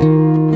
Música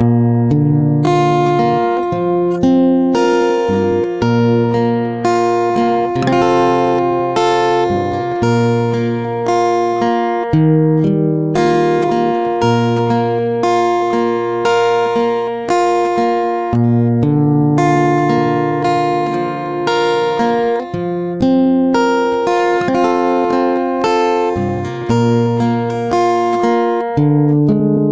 thank mm -hmm. you